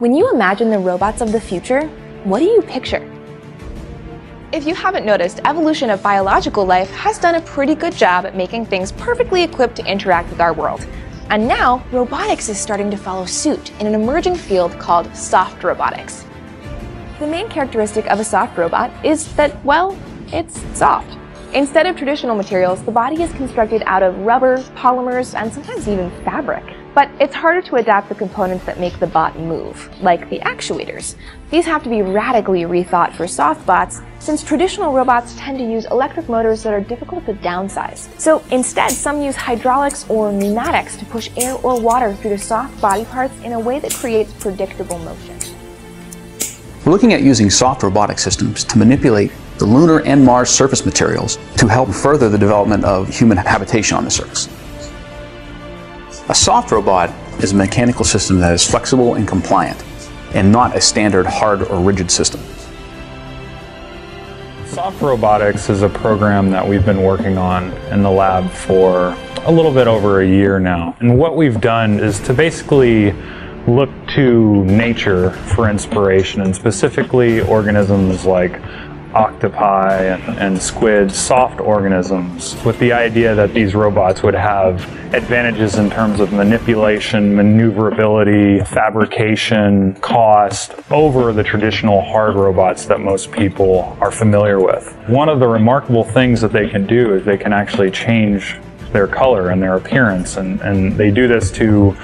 When you imagine the robots of the future, what do you picture? If you haven't noticed, evolution of biological life has done a pretty good job at making things perfectly equipped to interact with our world. And now, robotics is starting to follow suit in an emerging field called soft robotics. The main characteristic of a soft robot is that, well, it's soft. Instead of traditional materials, the body is constructed out of rubber, polymers, and sometimes even fabric. But it's harder to adapt the components that make the bot move, like the actuators. These have to be radically rethought for soft bots, since traditional robots tend to use electric motors that are difficult to downsize. So instead, some use hydraulics or pneumatics to push air or water through the soft body parts in a way that creates predictable motion. We're looking at using soft robotic systems to manipulate the lunar and Mars surface materials to help further the development of human habitation on the surface. A soft robot is a mechanical system that is flexible and compliant, and not a standard hard or rigid system. Soft robotics is a program that we've been working on in the lab for a little bit over a year now. And what we've done is to basically look to nature for inspiration, and specifically organisms like octopi and, and squid, soft organisms, with the idea that these robots would have advantages in terms of manipulation, maneuverability, fabrication, cost over the traditional hard robots that most people are familiar with. One of the remarkable things that they can do is they can actually change their color and their appearance, and, and they do this to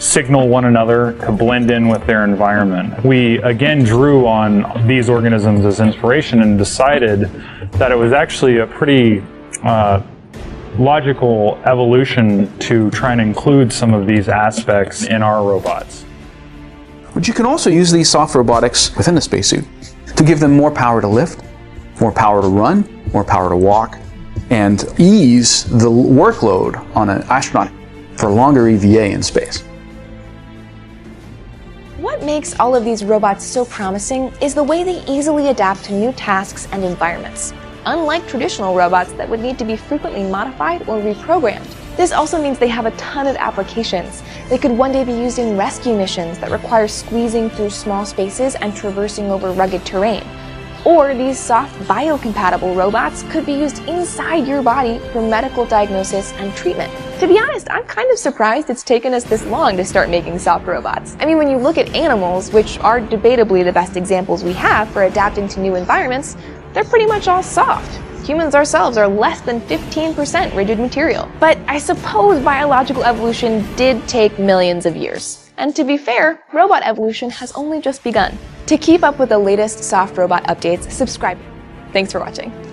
signal one another to blend in with their environment. We again drew on these organisms as inspiration and decided that it was actually a pretty uh, logical evolution to try and include some of these aspects in our robots. But you can also use these soft robotics within the spacesuit to give them more power to lift, more power to run, more power to walk, and ease the workload on an astronaut for longer EVA in space. What makes all of these robots so promising is the way they easily adapt to new tasks and environments, unlike traditional robots that would need to be frequently modified or reprogrammed. This also means they have a ton of applications. They could one day be used in rescue missions that require squeezing through small spaces and traversing over rugged terrain. Or these soft biocompatible robots could be used inside your body for medical diagnosis and treatment. To be honest, I'm kind of surprised it's taken us this long to start making soft robots. I mean, when you look at animals, which are debatably the best examples we have for adapting to new environments, they're pretty much all soft. Humans ourselves are less than 15% rigid material. But I suppose biological evolution did take millions of years. And to be fair, robot evolution has only just begun. To keep up with the latest soft robot updates, subscribe. Thanks for watching.